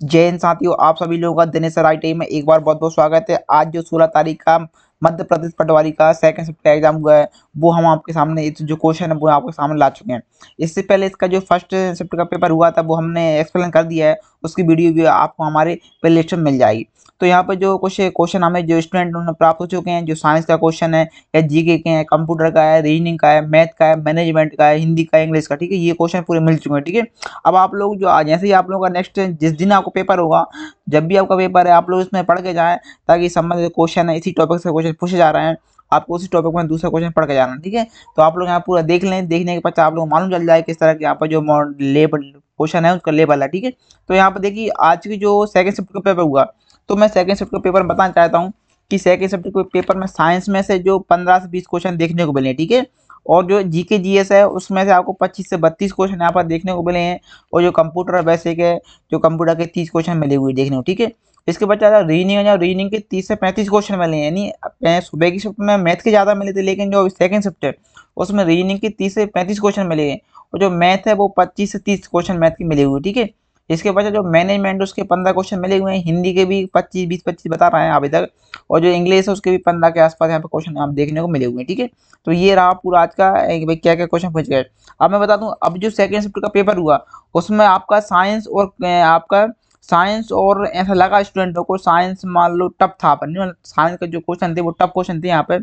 जय हिंद साथियों, आप सभी लोगों का दिनेश राय टीम में एक बार बहुत बहुत स्वागत है। आज जो सोलह तारीख का मध्य प्रदेश पटवारी का सेकंड शिफ्ट का एग्ज़ाम हुआ है, वो हम आपके सामने जो क्वेश्चन है, वो आपके सामने ला चुके हैं। इससे पहले इसका जो फ़र्स्ट शिफ्ट का पेपर हुआ था, वो हमने एक्सप्लेन कर दिया है। उसकी वीडियो भी आपको हमारे प्ले लिस्ट में मिल जाएगी। तो यहाँ पर जो कुछ क्वेश्चन हमें जो स्टूडेंट उन्होंने प्राप्त हो चुके हैं, जो साइंस का क्वेश्चन है, या जीके के हैं कंप्यूटर का है रीजनिंग का है मैथ का है मैनेजमेंट का है हिंदी का इंग्लिश का, ठीक है? ये क्वेश्चन पूरे मिल चुके हैं, ठीक है? अब आप लोग जो जैसे ही आप लोगों का नेक्स्ट जिस दिन आपको पेपर होगा, जब भी आपका पेपर है, आप लोग इसमें पढ़ के जाएँ, ताकि संबंधित क्वेश्चन है, इसी टॉपिक से क्वेश्चन पूछे जा रहे हैं। आपको उसी टॉपिक में दूसरा क्वेश्चन पढ़ के जाना, ठीक है? तो आप लोग यहाँ पूरा देख लें, देखने के पश्चात आप लोग मालूम चल जाए किस तरह के यहाँ पर जो लेबल क्वेश्चन है, उसका लेवल है ठीक है? तो यहाँ पर देखिए, आज की जो सेकंड शिफ्ट का पेपर हुआ तो मैं सेकंड शिफ्ट का पेपर बताना चाहता हूँ कि सेकंड शिफ्ट के पेपर में साइंस में से जो पंद्रह से बीस क्वेश्चन देखने को मिले, ठीक है? और जो जी के जी एस है, उसमें से आपको पच्चीस से बत्तीस क्वेश्चन यहाँ पर देखने को मिले हैं, और जो कंप्यूटर है वैसे के जो कंप्यूटर के तीस क्वेश्चन मिले हुए देखने को, ठीक है? इसके बाद ज़्यादा रीनिंग है रीनिंग के तीस से पैंतीस क्वेश्चन मिले हैं, यानी सुबह की शिफ्ट में मैथ के ज़्यादा मिले थे, लेकिन जो सेकंड शिफ्ट है, उसमें रीनिंग के तीस से पैंतीस क्वेश्चन मिले हैं, और जो मैथ है, वो पच्चीस से तीस क्वेश्चन मैथ के मिले हुए ठीक है? इसके बाद जो मैनेजमेंट उसके पंद्रह क्वेश्चन मिले हुए हैं, हिंदी के भी पच्चीस, बीस, पच्चीस बता रहे हैं अभी तक और जो इंग्लिश है, उसके भी पंद्रह के आसपास यहाँ पे क्वेश्चन आप देखने को मिले हुए हैं, ठीक है? तो ये रहा पूरा आज का भाई क्या क्या क्वेश्चन पूछ गए। अब मैं बता दूँ, अब जो सेकेंड शिफ्ट का पेपर हुआ, उसमें आपका साइंस और आपका साइंस और ऐसा लगा स्टूडेंटों को साइंस मान लो टफ था अपन साइंस का जो क्वेश्चन थे, वो टफ क्वेश्चन थे यहाँ पे।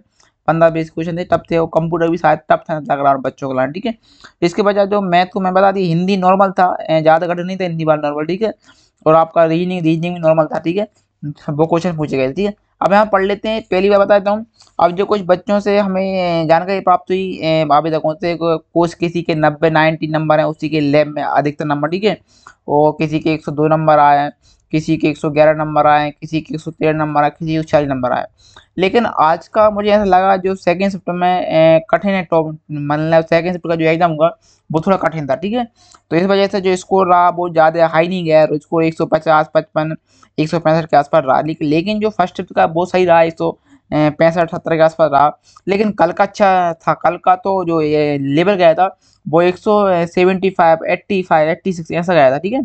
पंद्रह बीस क्वेश्चन थे टफ थे और कंप्यूटर भी शायद टफ था लग रहा है बच्चों को ठीक है? इसके बजाय जो मैथ को मैं बता दी, हिंदी नॉर्मल था ज़्यादा कठिन नहीं था, हिंदी बार नॉर्मल ठीक है? और आपका रीजनिंग रीजनिंग भी नॉर्मल था, ठीक है? वो क्वेश्चन पूछे गए, ठीक है? अब यहाँ पढ़ लेते हैं। पहली बार बताता हूँ। अब जो कुछ बच्चों से हमें जानकारी प्राप्त हुई आवेदकों से कोर्स किसी के नब्बे, नाइन्टी नंबर हैं, उसी के लैब में अधिकतर नंबर, ठीक है? और किसी के एक सौ दो नंबर आए हैं। किसी के 111 नंबर आए, किसी के 113 नंबर आए, किसी के चालीस नंबर आए। लेकिन आज का मुझे ऐसा लगा जो सेकेंड शिफ्ट में कठिन है टॉप मतलब सेकेंड शिफ्ट का जो एग्ज़ाम हुआ, वो थोड़ा कठिन था, ठीक है? तो इस वजह से जो स्कोर रहा, वो ज़्यादा हाई नहीं गया स्कोर एक सौ पचास, पचपन, एक सौ पैंसठ के आसपास रहा। लेकिन जो फ़र्स्ट शिफ्ट का वो सही रहा, एक सौ पैंसठ, सत्तर के आसपास रहा। लेकिन कल का अच्छा था, कल का तो जो ये लेवल गया था, वो एक सौ seventy five, eighty five, eighty six ऐसा गया था, ठीक है?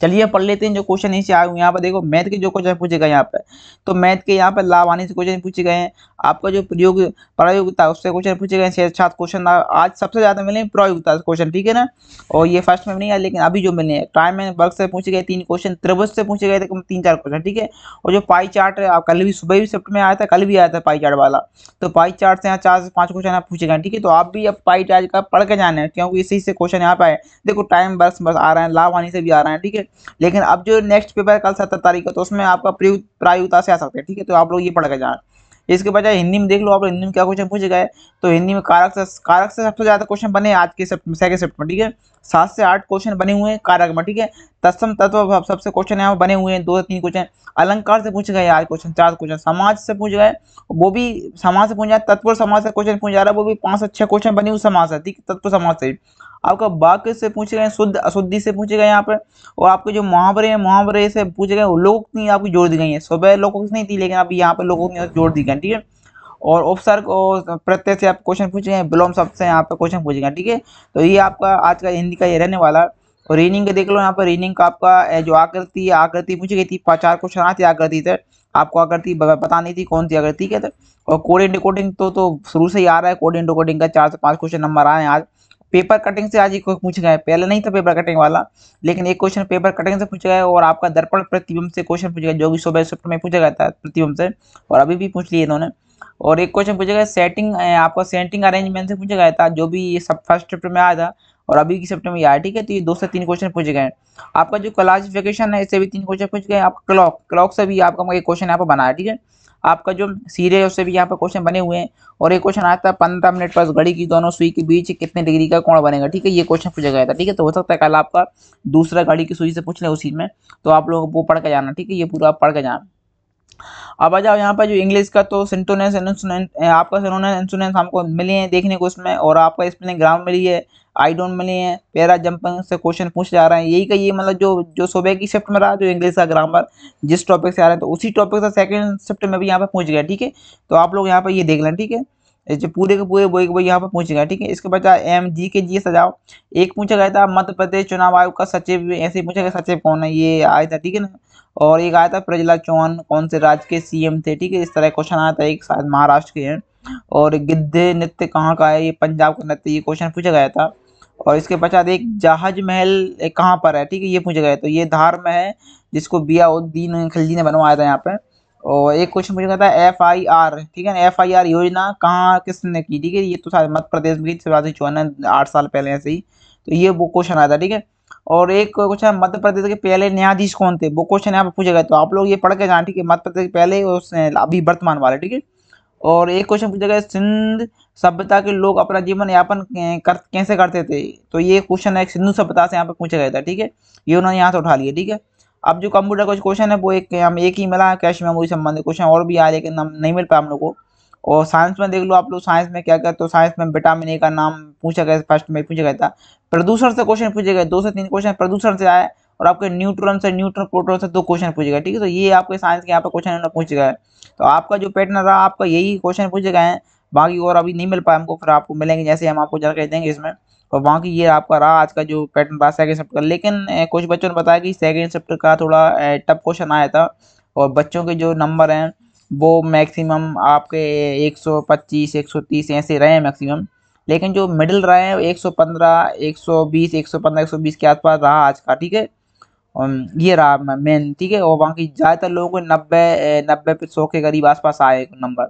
चलिए पढ़ लेते हैं जो क्वेश्चन नीचे आए हुए यहाँ पर देखो मैथ के जो क्वेश्चन पूछे गए यहाँ पर। तो मैथ के यहाँ पर लाभ आने से क्वेश्चन पूछे गए हैं। आपका जो प्रयोग, प्रायोगिकता, उससे क्वेश्चन पूछे गए छः सात क्वेश्चन आज सबसे ज़्यादा मिले प्रायोगिकता क्वेश्चन ठीक है ना? और ये फ़र्स्ट में नहीं आया लेकिन अभी जो मिले हैं। टाइम एंड वर्क से पूछे गए तीन क्वेश्चन त्रिभुज से पूछे गए थे तीन चार क्वेश्चन ठीक है? और जो पाई चार्ट है कल भी सुबह भी शिफ्ट में आया था, कल भी आया था पाई चार्ट वाला। तो पाई चार्ट से यहाँ चार से पाँच क्वेश्चन आप पूछे गए ठीक है? तो आप भी अब पाई चार्ट का पढ़ के जाना है, क्योंकि इसी से क्वेश्चन यहाँ पे आए। देखो टाइम वर्क बस आ रहे हैं, लाभ आने से भी आ रहे हैं, ठीक है? लेकिन अब जो नेक्स्ट पेपर कल सत्तर तारीख का तो उसमें आपका प्रायुता से आ सकते हैं, ठीक है? तो आप लोग ये पढ़ के जाए। इसके बजाय हिंदी में देख लो, आप हिंदी में क्या क्वेश्चन पूछे गए तो हिंदी में कारक से कारक से सबसे ज़्यादा क्वेश्चन बने आज के सेकंड शिफ्ट में, ठीक है? सात से आठ क्वेश्चन बने हुए हैं कारक में, ठीक है? तत्सम तत्व सबसे क्वेश्चन यहाँ बने हुए हैं, दो से तीन क्वेश्चन अलंकार से पूछे गए आज क्वेश्चन चार क्वेश्चन समाज से पूछ गए, वो भी समाज से पूछा तत्व समाज से क्वेश्चन पूछ जा रहा है, वो भी पाँच से छह क्वेश्चन बने हुए समाज से, ठीक है? तत्व समाज से आपका वाक्य से पूछे गए, शुद्ध, अशुद्धि से पूछे गए यहाँ पर और आपके जो मुहावरे हैं, मुहावरे से पूछे गए नहीं आपकी जोड़ दी गई है। सुबह लोगों की नहीं थी, लेकिन अभी यहाँ पर लोगों की जोड़ दी गई ठीक है? और उपसर्ग और प्रत्यय से आप क्वेश्चन पूछे गए बिलोम शब्द से यहाँ पे क्वेश्चन पूछे गए, ठीक है? तो ये आपका आज का हिंदी का ये रहने वाला। और रीनिंग का देख लो यहाँ पर रीनिंग का आपका जो आकृति आकृति पूछी गई थी चार क्वेश्चन आती आकृति से, आपको आकृति पता नहीं थी कौन सी आकृति क्या था। और कोडिंग डिकोडिंग तो तो शुरू से ही आ रहा है कोडिंग डिकोडिंग का चार से पाँच क्वेश्चन नंबर आए आज। पेपर कटिंग से आज ही पूछ गए पहले नहीं था पेपर कटिंग वाला, लेकिन एक क्वेश्चन पेपर कटिंग से पूछा गया और आपका दर्पण प्रतिबिंब से क्वेश्चन पूछा गया जो कि सुबह शिफ्ट में पूछा गया था प्रतिबिंब से, और अभी भी पूछ लिए इन्होंने। और एक क्वेश्चन पूछा गया सेटिंग आपका सेटिंग अरेंजमेंट से पूछा गया था, जो भी ये सब फ़र्स्ट शिफ्ट में आया था, और अभी की शिफ्ट में आया, ठीक है? तो ये दो से तीन क्वेश्चन पूछे गए आपका जो क्लासिफिकेशन है, इससे भी तीन क्वेश्चन पूछ गए आपका क्लॉक क्लॉक से भी आपका एक क्वेश्चन यहाँ पर बनाया ठीक है? आपका जो सीरे उससे भी यहाँ पर क्वेश्चन बने हुए हैं। और एक क्वेश्चन आता है पंद्रह मिनट पर घड़ी की दोनों सुई के बीच कितने डिग्री का कोण बनेगा, ठीक है? ये क्वेश्चन पूछा गया था, ठीक है? तो हो सकता है कल आपका दूसरा घड़ी की सुई से पूछ लें उसी में। तो आप लोग वो पढ़ के जाना, ठीक है? ये पूरा आप पढ़ के जाना। अब आ जाओ यहाँ पर जो इंग्लिश का तो सिंटोनेस आपका सिनोनेस इंसोनेंस हमको मिली है देखने को उसमें और आपका स्पिनिंग ग्राम मिली है आई डोंट मिली है, पैरा जंपिंग से क्वेश्चन पूछ जा रहे हैं। यही का ये मतलब जो जो सुबह की शिफ्ट में रहा, जो इंग्लिश का ग्रामर जिस टॉपिक से आ रहे हैं तो उसी टॉपिक से सेकंड शिफ्ट में भी यहाँ पर पूछ गया, ठीक है? तो आप लोग यहाँ पर ये देख लें, ठीक है? जो पूरे के पूरे वही वही यहाँ पर पूछे गए ठीक है? इसके बाद एम जी के जी सजाओ। एक पूछा गया था मध्य प्रदेश चुनाव आयोग का सचिव ऐसे ही पूछा गया सचिव कौन है? ये आया था, ठीक है ना? और एक आया था प्रजला चौहान, कौन से राज्य के सीएम थे, ठीक है? इस तरह क्वेश्चन आया था, एक शायद महाराष्ट्र के हैं। और गिद्धे नृत्य कहाँ का है? ये पंजाब का नृत्य, ये क्वेश्चन पूछा गया था। और इसके पश्चात एक जहाज़ महल कहाँ पर है, ठीक है? ये पूछा गया तो ये धार में है, जिसको बियाउद्दीन खिलजी ने बनवाया था यहाँ पे। और एक क्वेश्चन पूछा गया था एफ़ आई आर ठीक है ना? एफ़ आई आर योजना कहाँ किसने की? ठीक है, ये तो शायद मध्य प्रदेश में शिवराज चौहान आठ साल पहले ऐसे ही। तो ये वो क्वेश्चन आया था, ठीक है? और एक क्वेश्चन है, मध्य प्रदेश के पहले न्यायाधीश कौन थे? वो क्वेश्चन यहाँ पर पूछे गए तो आप लोग ये पढ़ के जाए ठीक है? मध्य प्रदेश के पहले उस अभी वर्तमान वाले, ठीक है? और एक क्वेश्चन पूछा गया सिंध सभ्यता के लोग अपना जीवन यापन कर, कैसे करते थे? तो ये क्वेश्चन है, सिंधु सभ्यता से यहाँ पर पूछा गया था, ठीक है? ये उन्होंने यहाँ से उठा लिया ठीक है? अब जो कंप्यूटर का क्वेश्चन है, वो एक हम एक ही मिला कैश मेमोरी संबंधित क्वेश्चन और भी आया लेकिन हम नहीं मिल पाया हम लोग को। और साइंस में देख लो आप लोग साइंस में क्या क्या तो साइंस में विटामिन ए का नाम पूछा गया फ़र्स्ट में पूछा गया था। प्रदूषण से क्वेश्चन पूछे गए, दो से तीन क्वेश्चन प्रदूषण से आए, और आपके न्यूट्रॉन से न्यूट्रॉन प्रोटोन से दो क्वेश्चन पूछे गए, ठीक है? तो ये आपके साइंस के यहाँ पर क्वेश्चन पूछे गए तो आपका जो पैटर्न रहा, आपका यही क्वेश्चन पूछे गए हैं। बाकी और अभी नहीं मिल पाया हमको, फिर आपको मिलेंगे, जैसे हम आपको जानकारी देंगे इसमें। और वहाँ की ये आपका रहा आज का जो पैटर्न रहा सेकेंड शिफ्ट का। लेकिन कुछ बच्चों ने बताया कि सेकेंड शिफ्ट का थोड़ा टफ क्वेश्चन आया था और बच्चों के जो नंबर हैं, वो मैक्सिमम आपके 125 130 ऐसे रहे हैं मैक्सिमम लेकिन जो मिडिल रहे हैं 115 120 115 120 के आसपास रहा आज का, ठीक है? ये रहा मेन ठीक है? और बाकी ज़्यादातर लोगों को नब्बे नब्बे पे सौ के करीब आसपास आए नंबर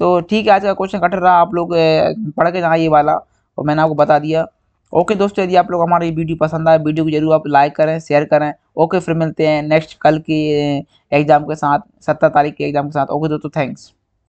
तो ठीक है, आज का क्वेश्चन कट रहा, आप लोग पढ़ के जाए ये वाला। और मैंने आपको बता दिया। ओके दोस्तों, यदि आप लोग हमारा ये वीडियो पसंद आए, वीडियो को ज़रूर आप लाइक करें शेयर करें। ओके फिर मिलते हैं नेक्स्ट कल के एग्ज़ाम के साथ सत्तर तारीख के एग्ज़ाम के साथ। ओके दोस्तों थैंक्स